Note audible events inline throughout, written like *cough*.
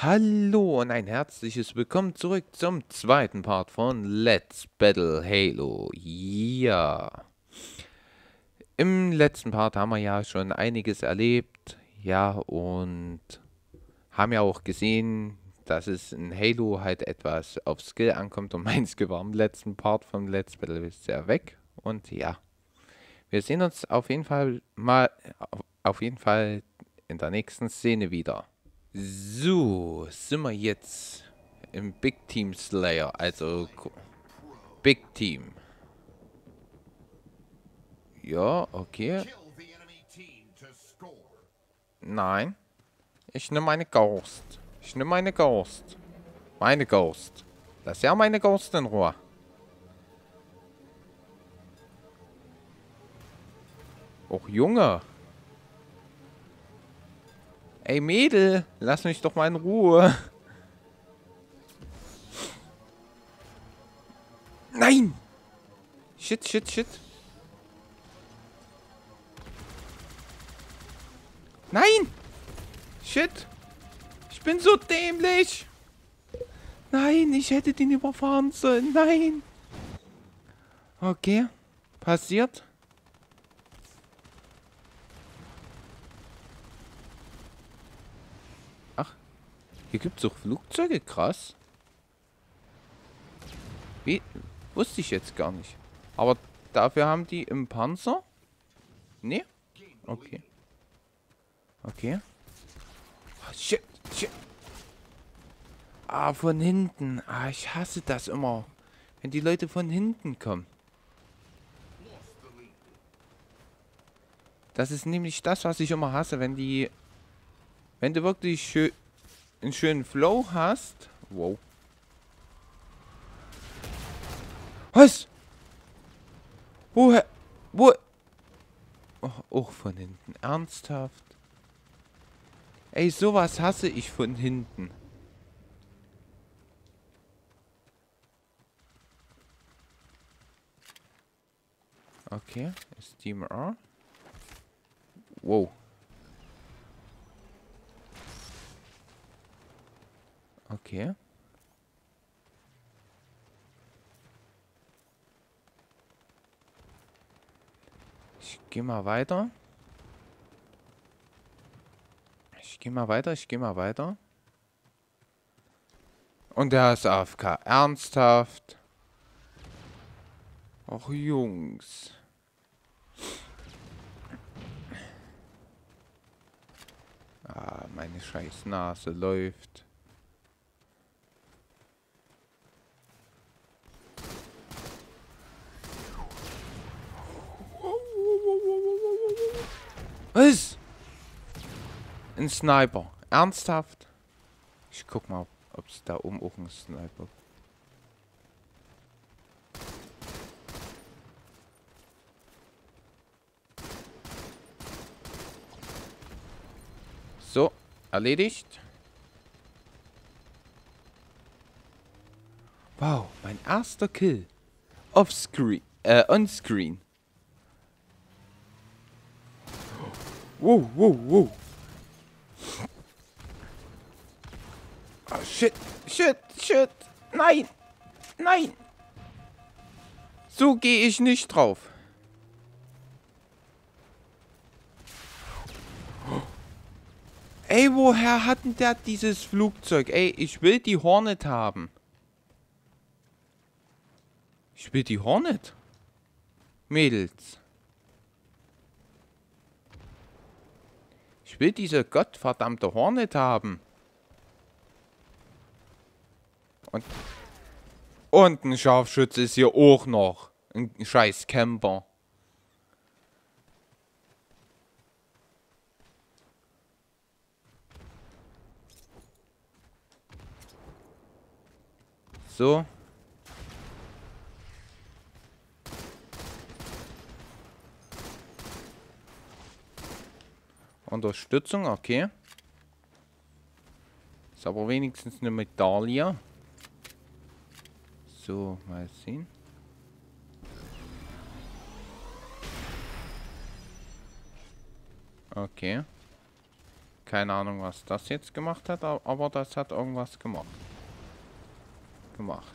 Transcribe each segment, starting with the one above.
Hallo und ein herzliches Willkommen zurück zum zweiten Part von Let's Battle Halo. Ja. Im letzten Part haben wir ja schon einiges erlebt. Ja, und haben ja auch gesehen, dass es in Halo halt etwas auf Skill ankommt. Und mein Skill war im letzten Part von Let's Battle sehr weg. Und ja. Wir sehen uns auf jeden Fall mal, auf jeden Fall in der nächsten Szene wieder. So, sind wir jetzt im Big Team Slayer, also Big Team. Ja, okay. Nein. Ich nehme meine Ghost. Ich nehme meine Ghost. Meine Ghost. Das ist ja meine Ghost in Ruhe. Och, Junge. Ey, Mädel, lass mich doch mal in Ruhe. Nein! Shit, shit, shit. Nein! Shit! Ich bin so dämlich! Nein, ich hätte den überfahren sollen. Nein! Okay. Passiert. Hier gibt es auch Flugzeuge, krass. Wie? Wusste ich jetzt gar nicht. Aber dafür haben die im Panzer? Nee? Okay. Okay. Oh, shit, shit. Ah, von hinten. Ah, ich hasse das immer. Wenn die Leute von hinten kommen. Das ist nämlich das, was ich immer hasse, wenn die... Wenn du wirklich schön einen schönen Flow hast. Wow. Was? Woher? Wo? Oh, auch von hinten. Ernsthaft? Ey, sowas hasse ich von hinten. Okay, Steamer. Wow. Okay. Ich gehe mal weiter. Ich gehe mal weiter, ich gehe mal weiter. Und der ist AFK. Ernsthaft? Och, Jungs. Ah, meine scheiß Nase läuft. Was? Ein Sniper. Ernsthaft? Ich guck mal, ob es da oben auch ein Sniper So, erledigt. Wow, mein erster Kill. Offscreen, äh, onscreen. Wow, wow, wow. Oh, shit, shit, shit. Nein, nein. So gehe ich nicht drauf. Ey, woher hat denn der dieses Flugzeug? Ey, ich will die Hornet haben. Ich will die Hornet. Mädels. Will diese gottverdammte Hornet haben. Und, und ein Scharfschütze ist hier auch noch. Ein scheiß Camper. So. Unterstützung, okay. Ist aber wenigstens eine Medaille. So, mal sehen. Okay. Keine Ahnung, was das jetzt gemacht hat, aber das hat irgendwas gemacht. Gemacht.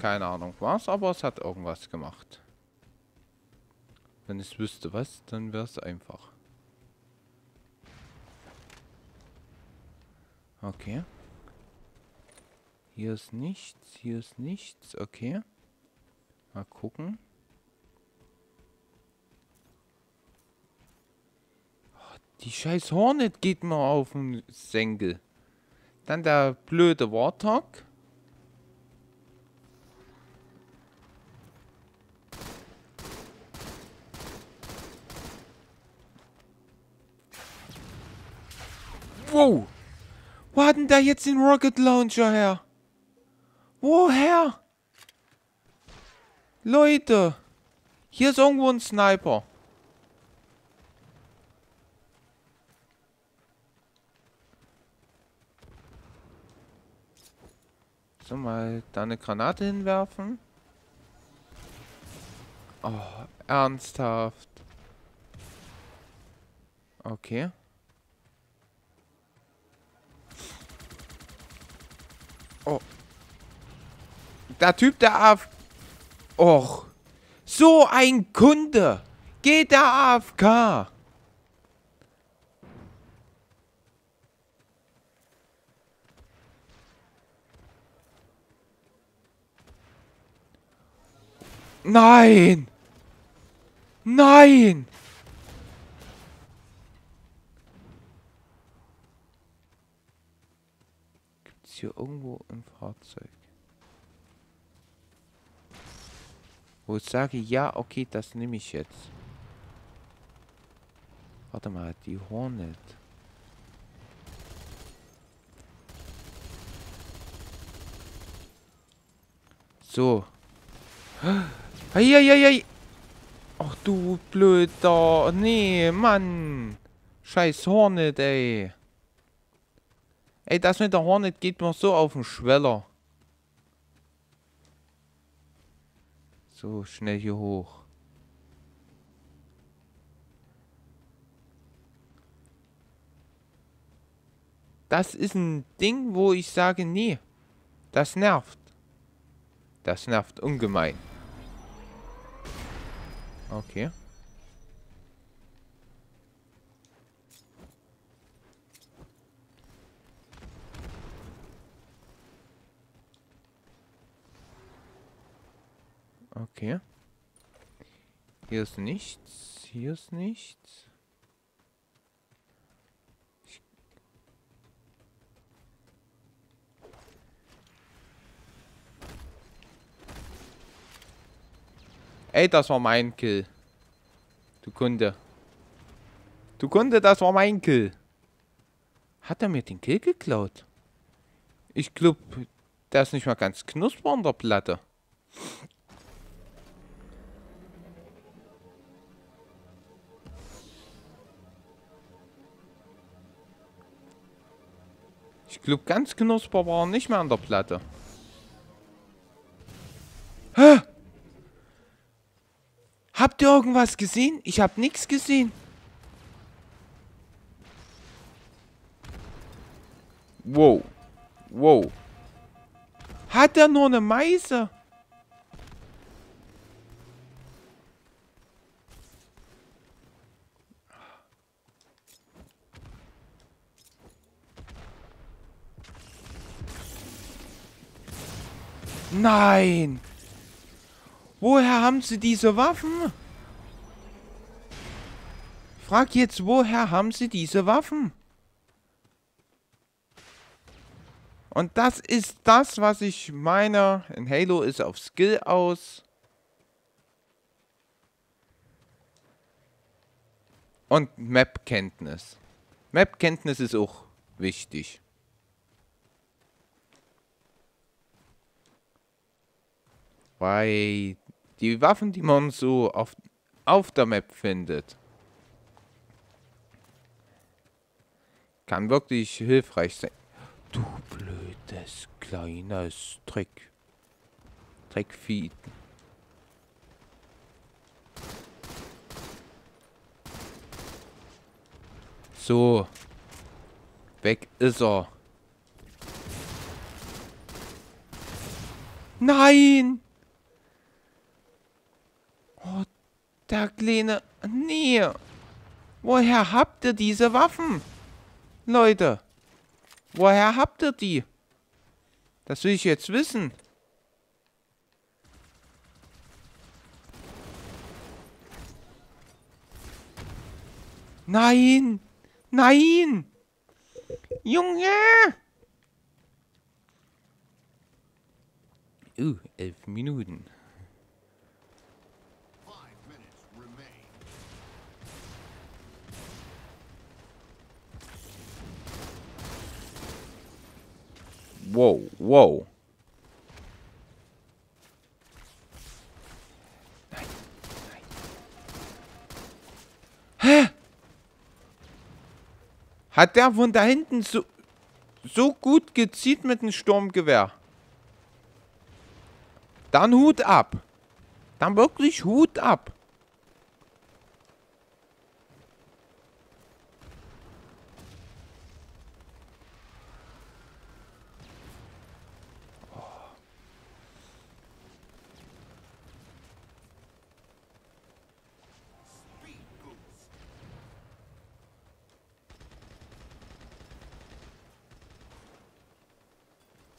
Keine Ahnung was, aber es hat irgendwas gemacht. Wenn ich wüsste was, dann wäre es einfach. Okay. Hier ist nichts, hier ist nichts, okay. Mal gucken. Oh, die scheiß Hornet geht mir auf den Senkel. Dann der blöde Warthog. Wow! Wo hat denn der jetzt den Rocket Launcher her? Woher? Leute! Hier ist irgendwo ein Sniper. So, mal da eine Granate hinwerfen. Oh, ernsthaft. Okay. Oh. Der Typ, der AFK... Och. So ein Kunde. Geht der AFK. Nein! Nein! Gibt es hier irgendwo ein Fahrzeug? Wo ich sage, ja, okay, das nehme ich jetzt. Warte mal, die Hornet. So. Eieiei. Ach du blöder. Nee, Mann. Scheiß Hornet, ey. Ey, das mit der Hornet geht mir so auf den Schweller. So, schnell hier hoch. Das ist ein Ding, wo ich sage, nee, das nervt. Das nervt ungemein. Okay. Okay. Hier ist nichts. Hier ist nichts. Ich Ey, das war mein Kill. Du Kunde. Du Kunde, das war mein Kill. Hat er mir den Kill geklaut? Ich glaube, der ist nicht mal ganz knusper an der Platte. Glaube, ganz knusper war nicht mehr an der Platte. Hä? Habt ihr irgendwas gesehen? Ich habe nichts gesehen. Wow. Wow. Hat er nur eine Meise? Nein! Woher haben sie diese Waffen? Frag jetzt, woher haben sie diese Waffen? Und das ist das, was ich meine. In Halo ist auf Skill aus. Und Map-Kenntnis. Map-Kenntnis ist auch wichtig. Weil die Waffen, die man so auf, auf der Map findet, kann wirklich hilfreich sein. Du blödes kleines Dreck. Dreckvieh. So. Weg ist er. Nein! Oh, der kleine... Nee. Woher habt ihr diese Waffen? Leute. Woher habt ihr die? Das will ich jetzt wissen. Nein! Nein! Junge! Uh, elf Minuten. Wow, wow. Nein, nein. Hä? Hat der von da hinten so, so gut gezielt mit dem Sturmgewehr? Dann Hut ab. Dann wirklich Hut ab.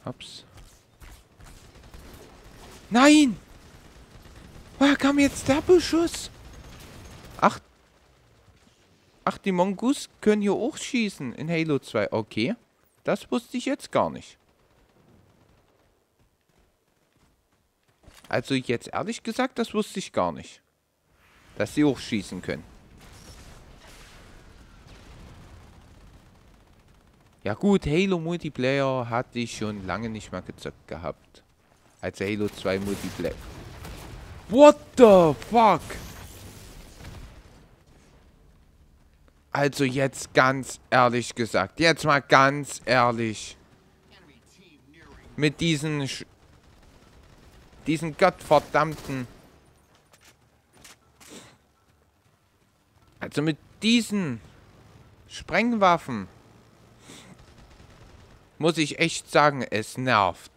Ups. Nein! Woher kam jetzt der Beschuss? Ach. Ach, die Mongoose können hier auch schießen in Halo 2. Okay. Das wusste ich jetzt gar nicht. Also jetzt ehrlich gesagt, das wusste ich gar nicht. Dass sie auch schießen können. Ja gut, Halo Multiplayer hatte ich schon lange nicht mehr gezockt gehabt. Als Halo 2 Multiplayer. What the fuck? Also jetzt ganz ehrlich gesagt. Jetzt mal ganz ehrlich. Mit diesen... Sch diesen gottverdammten... Also mit diesen... Sprengwaffen muss ich echt sagen, es nervt.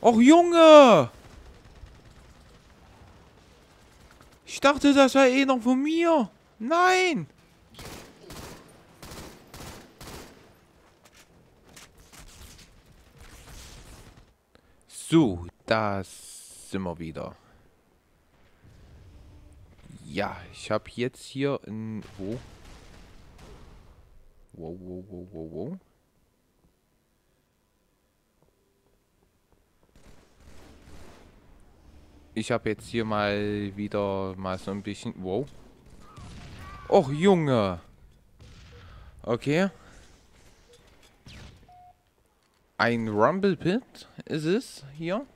Och Junge! Ich dachte, das wäre eh noch von mir. Nein! So, das sind wir wieder. Ja, ich habe jetzt hier ein... Wo? Wow, wow, wow, wow, wow. Ich habe jetzt hier mal wieder mal so ein bisschen... Wow. Och, Junge. Okay. Ein Rumble Pit ist es hier.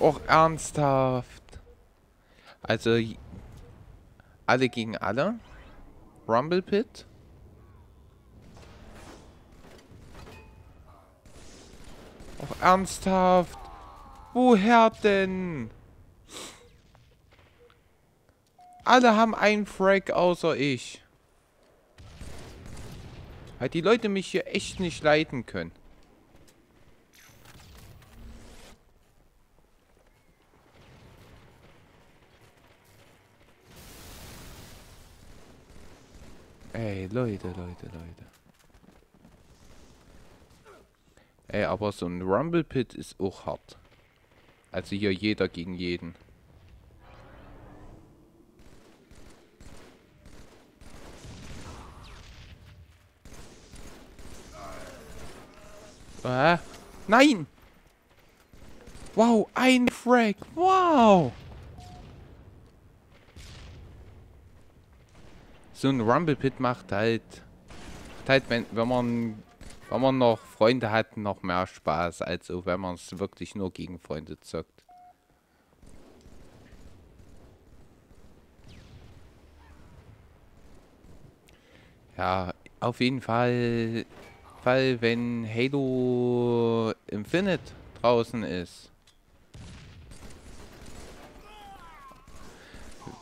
Och, ernsthaft. Also alle gegen alle. Rumble Pit. Auch ernsthaft. Woher denn? Alle haben einen Frag außer ich. Weil die Leute mich hier echt nicht leiten können. Ey, Leute, Leute, Leute. Ey, aber so ein Rumble Pit ist auch hart. Also hier jeder gegen jeden. Äh, nein! Wow, ein Frag! Wow! So ein Rumble Pit macht halt, halt wenn, wenn man wenn man noch Freunde hat, noch mehr Spaß, als wenn man es wirklich nur gegen Freunde zockt. Ja, auf jeden Fall, Fall wenn Halo Infinite draußen ist,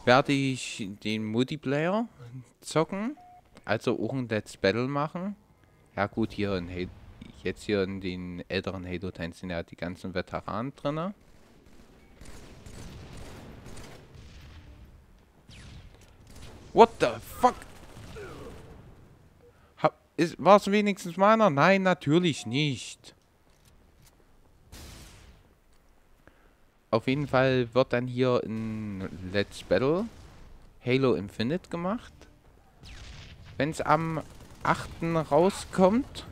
werde ich den Multiplayer zocken. Also auch ein Let's Battle machen. Ja gut, hier in Halo, jetzt hier in den älteren Halo-Teilen sind ja die ganzen Veteranen drin. What the fuck? War es wenigstens meiner? Nein, natürlich nicht. Auf jeden Fall wird dann hier ein Let's Battle Halo Infinite gemacht. Wenn es am 8. rauskommt.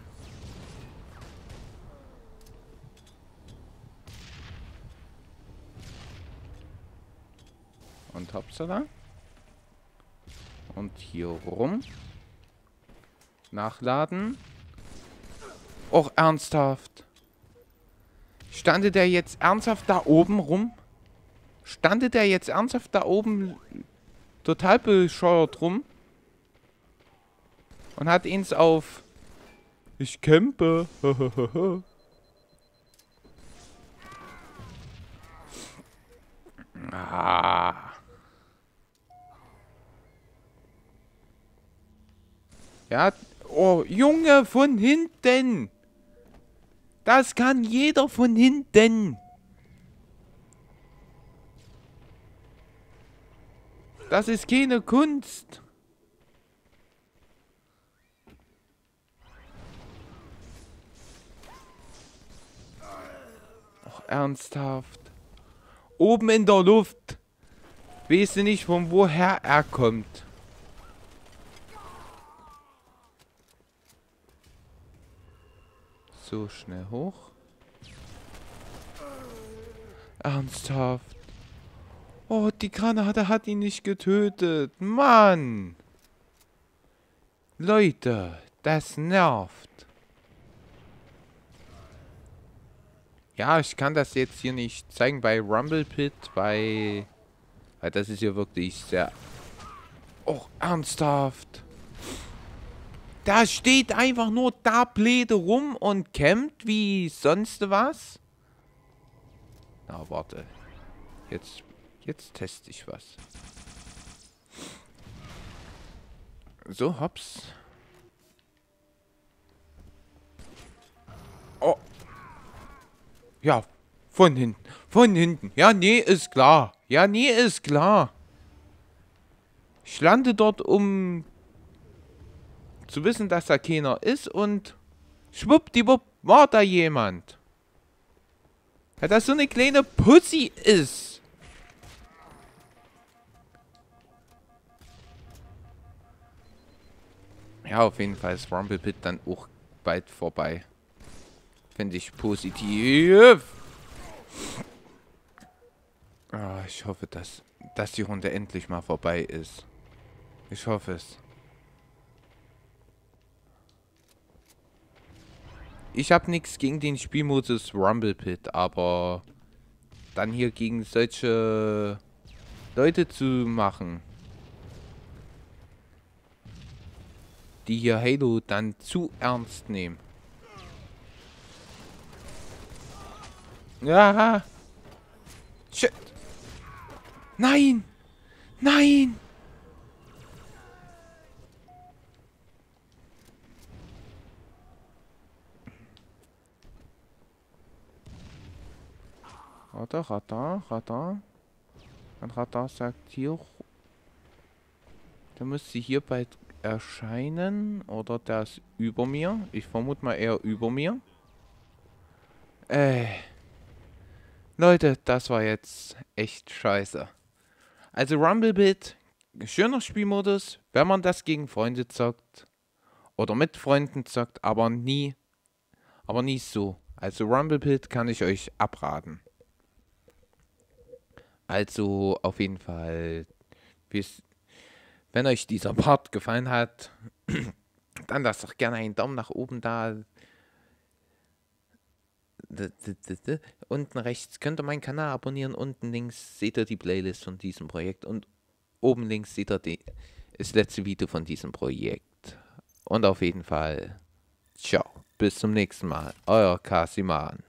Und hoppsala. Und hier rum. Nachladen. Och, ernsthaft. Standet der jetzt ernsthaft da oben rum? Standet der jetzt ernsthaft da oben total bescheuert rum? Und hat ihns auf Ich campe. *laughs* ah. Ja, oh, Junge, von hinten. Das kann jeder von hinten. Das ist keine Kunst. Ach, ernsthaft. Oben in der Luft. Weißt du nicht, von woher er kommt. So, schnell hoch. Ernsthaft. Oh, die Granate hat ihn nicht getötet. Mann. Leute, das nervt. Ja, ich kann das jetzt hier nicht zeigen bei Rumble Pit, weil, weil das ist ja wirklich sehr... Oh, ernsthaft. Da steht einfach nur da Pläde rum und kämpft wie sonst was. Na, warte. Jetzt, jetzt teste ich was. So, hops. Oh. Ja, von hinten. Von hinten. Ja, nee, ist klar. Ja, nee, ist klar. Ich lande dort um zu wissen, dass da keiner ist und schwuppdiwupp war da jemand. Ja, dass so eine kleine Pussy ist. Ja, auf jeden Fall ist Rumble Pit dann auch bald vorbei. Finde ich positiv. Oh, ich hoffe, dass, dass die Runde endlich mal vorbei ist. Ich hoffe es. Ich habe nichts gegen den Spielmodus Rumble Pit, aber dann hier gegen solche Leute zu machen, die hier Halo dann zu ernst nehmen. Ja. Shit. Nein. Nein. Warte, Radar, Radar. Ein Radar sagt hier... Der müsste hier bald erscheinen. Oder der ist über mir. Ich vermute mal eher über mir. Äh. Leute, das war jetzt echt scheiße. Also Rumblebit, schöner Spielmodus, wenn man das gegen Freunde zockt. Oder mit Freunden zockt, aber nie, aber nie so. Also Rumblebit kann ich euch abraten. Also auf jeden Fall, wenn euch dieser Part gefallen hat, *clears throat* dann lasst doch gerne einen Daumen nach oben da. Unten rechts könnt ihr meinen Kanal abonnieren. Unten links seht ihr die Playlist von diesem Projekt. Und oben links seht ihr die, das letzte Video von diesem Projekt. Und auf jeden Fall, ciao. Bis zum nächsten Mal. Euer Kasiman.